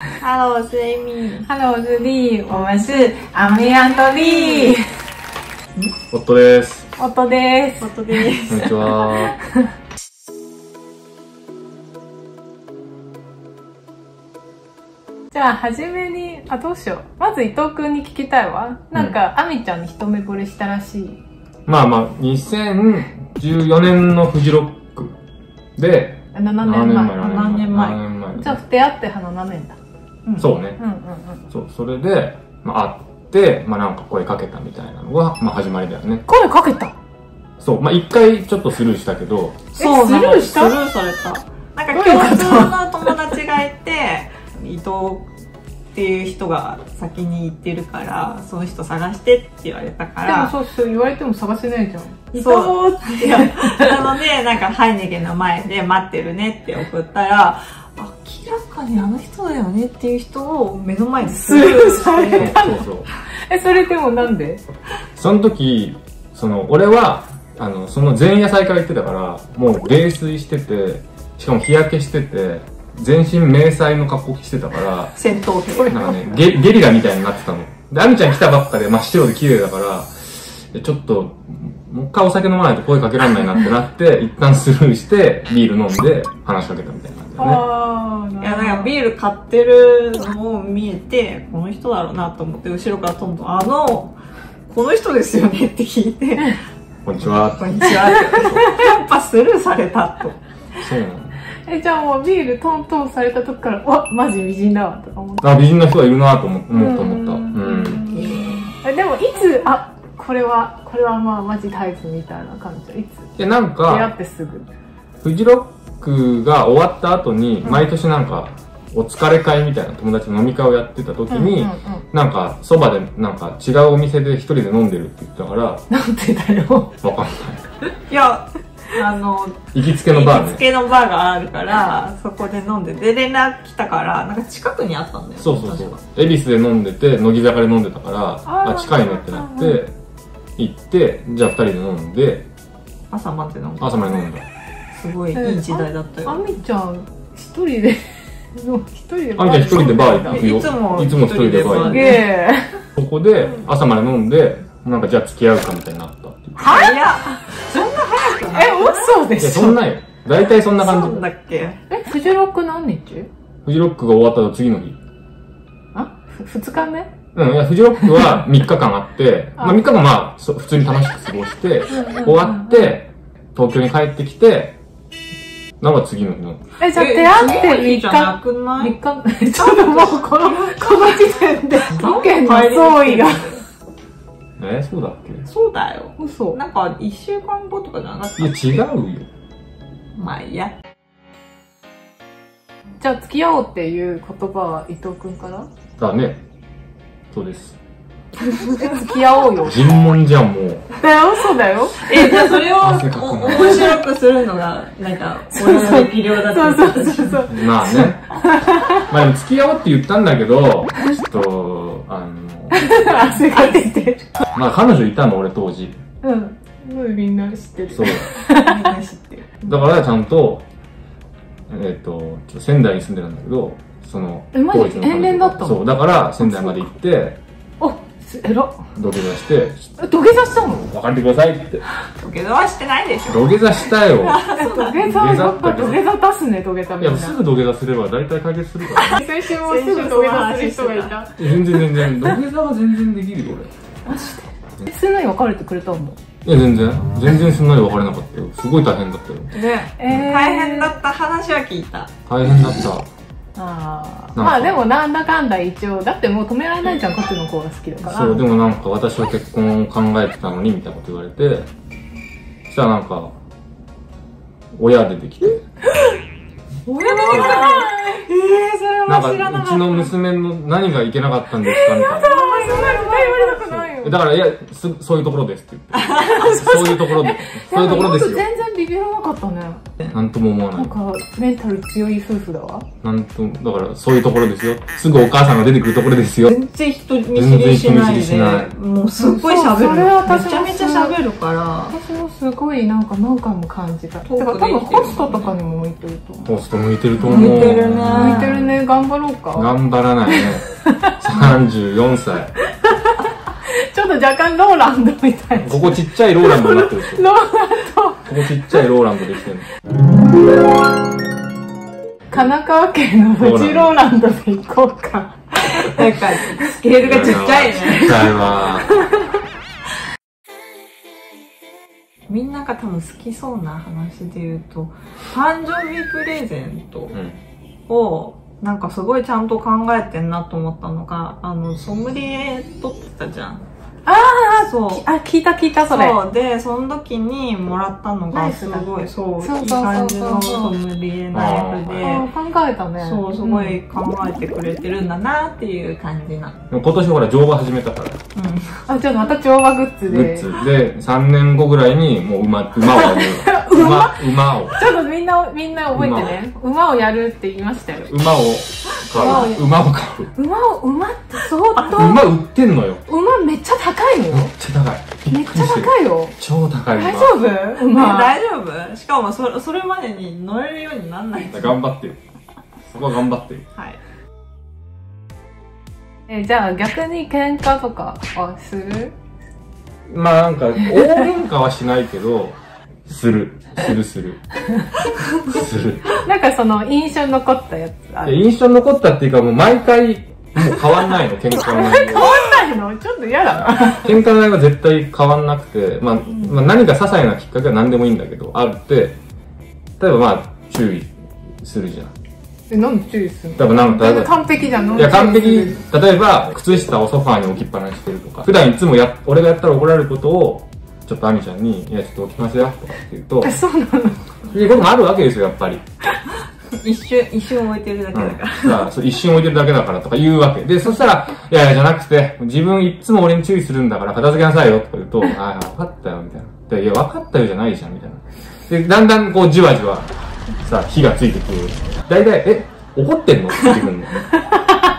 Hello，我是 Amy。Hello，我是丽，我们是阿米安多丽。夫です。夫です。夫です。こんにちは。じゃあ、はじめに、あ、どうしよう。まず伊藤くんに聞きたいわ。なんか、アミちゃんに一目惚れしたらしい。まあまあ、2014年のフジロックで、7年前。7年前、7年前7年前じゃあ、出会って7年だ。うんそうねうんうんうん。そう、それで、まあ、会って、まあなんか声かけたみたいなのが、まあ始まりだよね。声かけた？そう、まあ一回ちょっとスルーしたけど、そうスルーした？スルーされた。なんか共通の友達がいて、伊藤っていう人が先に行ってるから、その人探してって言われたかでもら、そうそう言われても探せないじゃん。伊藤そうって。いや なので、なんかハイネゲンの前で待ってるねって送ったら、明らかにあの人だよねっていう人を目の前にスルーされそうそう。え、それでもなんで？その時、その、俺は、あの、その前夜祭から行ってたから、もう泥酔してて、しかも日焼けしてて、全身迷彩の格好してたから、戦闘兵。なんかね、ゲゲリラみたいになってたの。で、アミちゃん来たばっかで真っ白で綺麗だから、えちょっと、もう一回お酒飲まないと声かけられないなってなって、一旦スルーして、ビール飲んで話しかけたみたいな感じだね。いや、なんかビール買ってるのを見えて、この人だろうなと思って、後ろからトントン、あの、この人ですよねって聞いて、こんにちは。こんにちはって。やっぱスルーされたと。そうなの。え、じゃあもうビールトントンされた時から、わ、マジ美人だわ、とか思って。あ、美人な人がいるなと思思った思った。ううんん。えでもいつあこれはこれはまあマジタイプみたいな感じいつ？で、なん出会か、ってすぐフジロックが終わった後に、毎年なんか、お疲れ会みたいな友達の飲み会をやってた時に、うんうんうんなんか、そばで、なんか、違うお店で一人で飲んでるって言ったから、なんてだよわかんない。いや、あの、行きつけのバーね。行きつけのバーがあるから、そこで飲んで、で、連絡来たから、なんか近くにあったんだよ。そうそうそう。恵比寿で飲んでて、乃木坂で飲んでたから、あ近いねってなっうて、行って、じゃあ二人で飲んで、朝まで飲んで。朝まで飲んだ。すごいいい時代だったあよ。みちゃん一人で 一人であみちゃん一人でバー行くよ。いつもいつも一人でバー行すげく。えそこで、朝まで飲んで、なんかじゃあ付き合うかみたいになったっていう。早っそんな早くない？え嘘でいや、しょそんなんよ。大体そんな感じ。そうだっけ？えフジロック何日？フジロックが終わった後次の日。あふ二日目？うん、いや、フジロックは 3日間あって、あまあ3日間まあ、そ普通に楽しく過ごして、うん終わって、東京に帰ってきて、なんか次の日の。えじゃあえ出会って次の日3じゃな日くない？3日？ちょっともうこのこの時点で 事件の総意がえそうだっけ？そうだよ。嘘なんか、一週間後とかじゃなかった？いや、違うよ。まあいいや。じゃあ付き合おうっていう言葉は伊藤くんから？だね。そうです。付き合おうよ尋問じゃん、もう。だよそうだよ。え、じゃあそれを面白くするのが、なんか、俺の力量だったそうそうそうまあね。まあでも付き合おうって言ったんだけど、ちょっと、あの、汗が出てる。まあ彼女いたの、俺当時。うん。もうみんな知ってる。そう。みんな知ってる。だからちゃんと、えっ、と、ちょっと仙台に住んでるんだけど、その、えマジ遠恋だったの？そう、だから仙台まで行って、えらっ土下座して、え土下座したの？別れてくださいって。土下座はしてないでしょ。土下座したよ。え 土下座やっぱ土下座出すね土下座いや、みんなすぐ土下座すれば大体解決するから、ね。先週もすぐ土下座する人がいた全然全然、土下座は全然できるよ、えすんなに別れてくれたん。いや、全然。全然すんなり別れなかったよ。すごい大変だったよ。ね、えー大変だった話は聞いた。大変だった。あまあでもなんだかんだ一応だってもう止められないじゃんこっちの子が好きだから。そう、でもなんか私は結婚を考えてたのに、みたいなこと言われて、そしたらなんか、親出てきて、俺のえー、それなんか、は知らなかった。うちの娘の何がいけなかったんですかみたいな。だから、いや、すそういうところですって言って。そういうところで、そういうところですよ。全然びっビらなかったね。なんとも思わない。なんか、メンタル強い夫婦だわ。なんと、だからそういうところですよ。すぐお母さんが出てくるところですよ。全然人見知りしない全然人見知りしないで、もうすっごい喋るそうそれはの。め私もちゃめちゃ喋るから。私もすごいなんか何回も感じた。だから多分ホストとかにも向いてると思う。ポスト向いてると思う。向いてるね向いてるね、頑張ろうか。頑張らないね。34歳。ちょっと若干ローランドみたいな。ここちっちゃいローランドになってるでしょ。ローランド。ここちっちゃいローランドできてる神奈川県の富士ローランドで行こうか。なんか、スケールがちっちゃいちっね。ちゃいわ。みんなが多分好きそうな話で言うと、誕生日プレゼントうん。を、なんかすごいちゃんと考えてんなと思ったのが、あの、ソムリエ取ってたじゃん。ああ、そう。あ、聞いた聞いた、それ。そうでその時にもらったのがすごいそうそうそうそうそういい感じのソムリエナイフあでー考えたね。そうすごい考えてくれてるんだなっていう感じな今年ほら乗馬始めたから。うんあ、ちょっとまた乗馬グッズグで。ッズで、3年後ぐらいにもう馬、馬をやる。馬、馬を。ちょっとみんな、みんな覚えてね。馬をやるって言いましたよ。馬を買う。馬を買う。馬を、馬って相当、馬売ってんのよ。馬めっちゃ高いのよ。めっちゃ高い。めっちゃ高いよ。超高い馬。大丈夫？ね馬。大丈夫？しかもそそれまでに乗れるようになんないと頑張ってる。そこは頑張ってる。はいえ、じゃあ逆に喧嘩とかはする？まあなんか、大喧嘩はしないけど、する。するする。する。なんかその印象に残ったやつある？で印象に残ったっていうかもう毎回、もう変わんないの、喧嘩の内容。ないの？ちょっと嫌だな。喧嘩の内容は絶対変わんなくて、まあ、まあ何か些細なきっかけは何でもいいんだけど、あるって、例えばまあ、注意するじゃん。え、なんで注意するの？多分なんか例えば完璧じゃん。いや、完璧、例えば、靴下をソファーに置きっぱなししてるとか、普段いつもや、俺がやったら怒られることを、ちょっとアミちゃんに、いや、ちょっと置きますよ、とかって言うと、え、そうなのっていうこともあるわけですよ、やっぱり。一瞬一瞬置いてるだけうん。だから、さあ、そう一瞬置いてるだけだからとか言うわけ。で、そしたら、いやいや、じゃなくて、自分いつも俺に注意するんだから片付けなさいよ、とか言うと、ああ、分かったよ、みたいな。でいや、分かったよじゃないじゃん、みたいな。で、だんだんこう、じわじわ、さ、火がついてくる。大体、え、怒ってんの？って言ってくるの。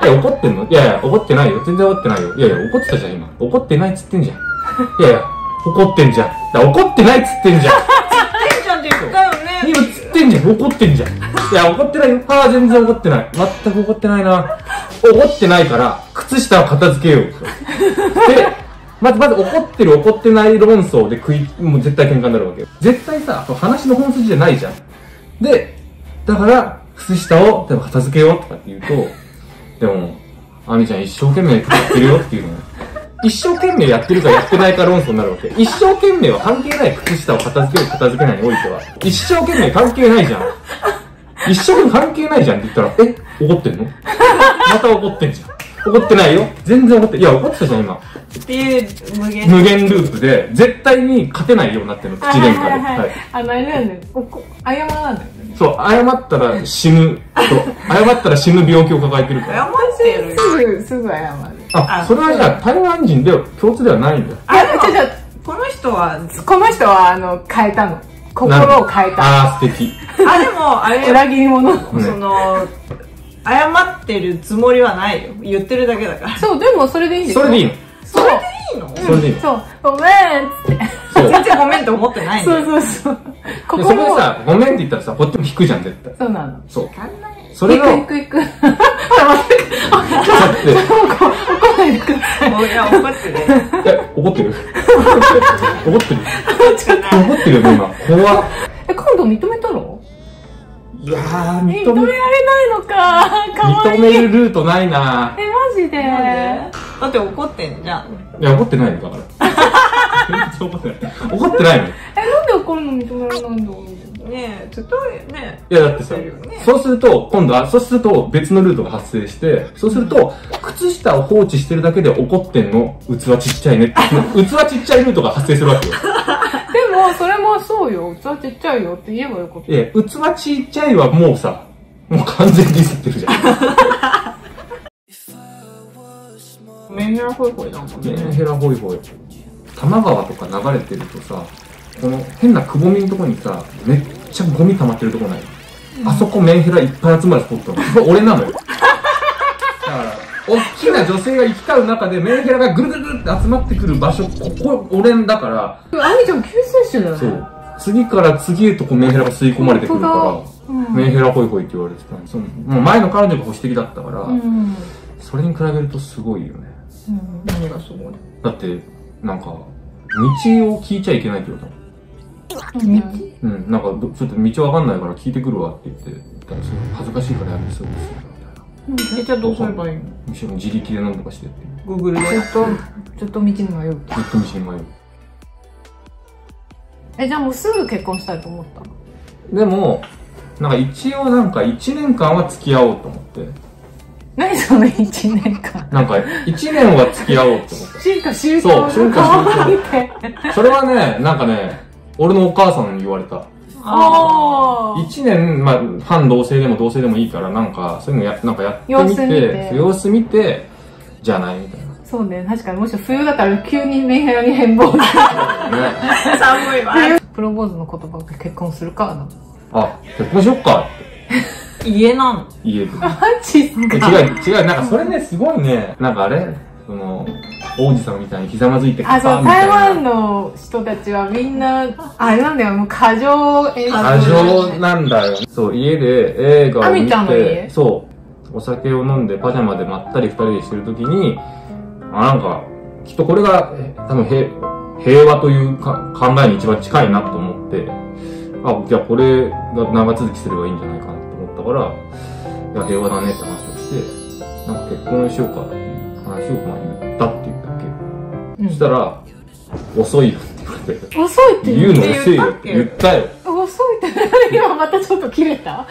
え、怒ってんのいやいや、怒ってないよ。全然怒ってないよ。いやいや、怒ってたじゃん、今。怒ってないっつってんじゃん。いやいや、怒ってんじゃん。だ怒ってないっつってんじゃん。テンションって言ったよね。今つってんじゃん。怒ってんじゃん。いや怒ってないよ。ああ全然怒ってない。全く怒ってないな。怒ってないから靴下を片付けよう。でまずまず怒ってる怒ってない論争で食いもう絶対喧嘩になるわけよ。絶対さ話の本筋じゃないじゃん。でだから靴下を例えば片付けようとかって言うとでもあみちゃん一生懸命やってるよっていうの一生懸命やってるかやってないか論争になるわけ。一生懸命は関係ない靴下を片付ける片付けないにおいては。一生懸命関係ないじゃん。一生懸命関係ないじゃんって言ったら、え？怒ってんの？また怒ってんじゃん。怒ってないよ。全然怒って、いや怒ってたじゃん今。っていう無限無限ループで、絶対に勝てないようになってるの、口喧嘩で。はいはいはいはい。あの、あれなんだよ。謝らなんだよね。そう、謝ったら死ぬと、謝ったら死ぬ病気を抱えてるから。謝ってるよすぐ、すぐ謝る。あ、あそれはじゃあ台湾人では共通ではないんだよ。あ、違う違う。この人はこの人は、あの、変えたの。心を変えた。ああ、素敵。あでもあれ裏切り者。ねその謝ってるつもりはないよ言ってるだけだからそう、でもそれでいいんですよ。それでいいの？そう。いいの？それでいいの。そう、ごめんっつって。全然ごめんって思ってないんだそうよそうそう。でそこで。さ、ごめんって言ったらさ、こっちも引くじゃん、絶対。そうなの。そう。かんないそれを、行く行く行く。ほら、待って。いや怒ってねえ、怒ってる怒ってる怒ってるよね、今。怖っ。え、今度認めたの？いやー、認められ認め、ないのか。かわいい。認めるルートないなえ、マジで？だって怒ってんじゃんいや、怒ってないの、だから。全然怒ってない。怒ってないの。いえ、なんで怒るの認められないんだろうねえずっとねや、だってさね、そうすると、今度は、そうすると別のルートが発生して、そうすると、靴下を放置してるだけで怒ってんの、器ちっちゃいねって、器ちっちゃいルートが発生するわけよ。でも、それもそうよ。器ちっちゃいよって言えばよかった。え、器ちっちゃいはもうさ、もう完全にディスってるじゃん。メンヘラホイホイだもんメンねヘラホイホイ。多摩川とか流れてるとさ、この変なくぼみのとこにさめっちゃゴミ溜まってるとこない、あそこメンヘラいっぱい集まるスポットなの。それ俺なのよ。だから大きな女性が行き交う中でメンヘラがぐるぐるって集まってくる場所ここ俺だから。あみちゃん救世主だよね。そう。次から次へとこうメンヘラが吸い込まれてくるからうん。メンヘラホイホイって言われてたのそのもう前の彼女が保守的だったから、うん。それに比べるとすごいよね。うん。何がすごい？だってなんか道を聞いちゃいけないって言われたのうん、なんかど、ちょっと道わかんないから聞いてくるわって言って、言ったら恥ずかしいからやめそうですみたいな。えじゃあどうすればいいのむしろ自力で何とかしてって。Google でずっとずっと道に迷うずっと道に迷う。えじゃあもうすぐ結婚したいと思ったでも、なんか一応なんか1年間は付き合おうと思って。何その1年間？なんか1年は付き合おうと思っ春夏秋そう冬の顔を見て て。それはね、なんかね、俺のお母さんに言われた。ああ1年、まあ、反同性でも同性でもいいから、なんか、そういうのや、なんかやってみ様子見て。て、様子見て、じゃないみたいな。そうね。確かにもし冬だったら急にメンヘラに変貌ね。寒いわ。プロポーズの言葉で結婚するかなあ、結婚しよっか。って家なの言える。マジっす違かう、違う、なんかそれね、すごいね、なんかあれその、王子様みたいにひざまずいてあ、そ台湾な。の人たちはみんな、あれなんだよ、もう過剰演過剰なんだよ。そう、家で映画を見て家、そう、お酒を飲んでパジャマでまったり二人でしてるときに、あ、なんか、きっとこれが、え多分平、平和というか考えに一番近いなと思って、あ、じゃあこれが長続きすればいいんじゃないかなと思ったから、いや、平和だねって話をして、なんか結婚しようかっていう話をまあ言ったっていうそしたら、遅いよって言われて、遅いって言うの遅いよ。って言ったよ。遅いって、今またちょっと切れた。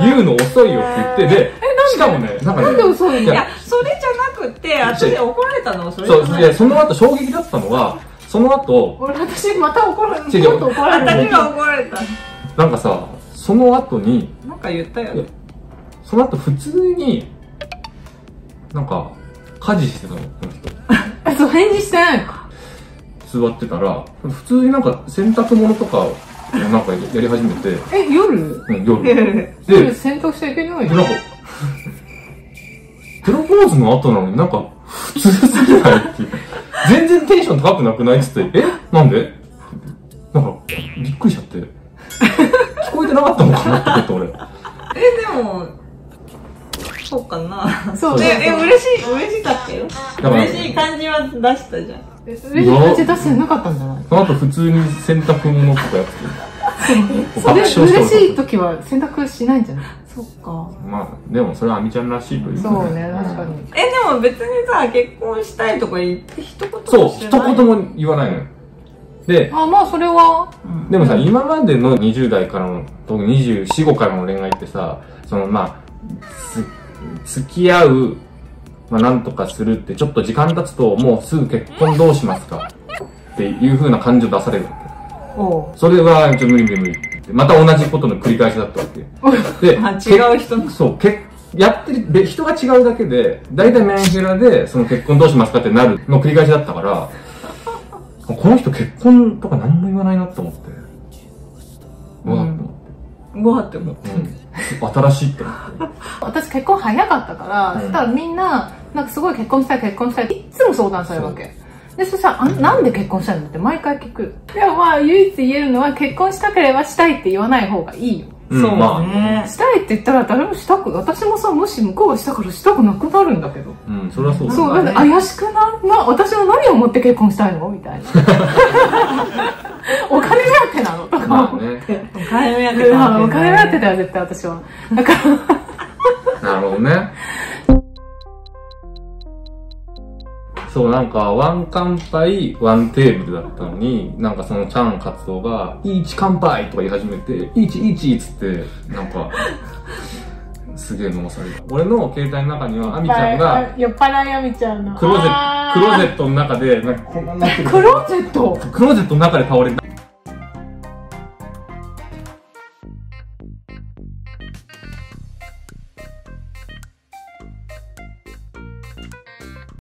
言うの遅いよって言って、で、しかもね、なんかなんでね、遅いの？いやそれじゃなくて後で怒られたの？はそれじそう、ゃない？いや、その後衝撃だったのは、その後、俺、私また怒られる。違う。ちょっと怒られる。私が怒られた。なんかさ、その後に、なんか言ったよね。その後普通に、なんか、家事してたの、この人。あそう、返事してないのか。座ってたら、普通になんか洗濯物とかをなんかやり始めて、え、夜？うん、夜。で、夜洗濯しちゃいけないよ。でなんか、プロポーズの後なのになんか、普通すぎないっていう。全然テンション高くなくないっつって、え？なんで？なんか、びっくりしちゃって。聞こえてなかったのかなって思って、えでもそうかな。そう。ええ嬉しい嬉しかったよ。嬉しい感じは出したじゃん。嬉しい。感じ出してなかったんじゃな。い俺。その後普通に洗濯物とかやってて、それ、嬉しい時は洗濯しないんじゃない？そっか。まあ、でもそれはあみちゃんらしいというそうね、確かに。えでも別にさ結婚したいとか言って一言もそう、一してない言も言わないのよ。で、あ、まあ、それは、うん。でもさ、今までの20代からの、特に24、5からの恋愛ってさ、そのまあ、つ付き合う、まあなんとかするって、ちょっと時間経つと、もうすぐ結婚どうしますか？っていう風な感情出されるわけ。それは、ちょ、無理無理無理ってまた同じことの繰り返しだったわけ。で、違う人のそう、けやってる、で人が違うだけで、大体メンヘラで、その結婚どうしますかってなるの繰り返しだったから、この人結婚とか何も言わないなって思って。うわっと思って。ごわって思ってうん。新しいって思って。私結婚早かったから、うんそしたらみんな、なんかすごい結婚したい結婚したいっていつも相談されるわけ。で、そしたら、あなんで結婚したいのって毎回聞く。でもまあ、唯一言えるのは結婚したければしたいって言わない方がいいよ。そうんまあねしたいって言ったら誰もしたく、私もさ、もし向こうがしたからしたくなくなるんだけど。うん、それはそうだそう、だ怪しくない？な、私の何を持って結婚したいの？みたいな。お金てなのとかまあ思って。ね。お金目当てうんお金目当てだよ、絶対私は。だから、なるほどね。そう、なんか、ワン乾杯、ワンテーブルだったのに、なんかそのチャンカツオが、いいち乾杯とか言い始めて、いいちいいちっつって、なんか、すげえ飲まされた。俺の携帯の中には、アミちゃんが、酔っ払いあみちゃんの。クローゼッあト、クローゼットの中で、なんかこんなになってる。クローゼット？クローゼットの中で倒れた。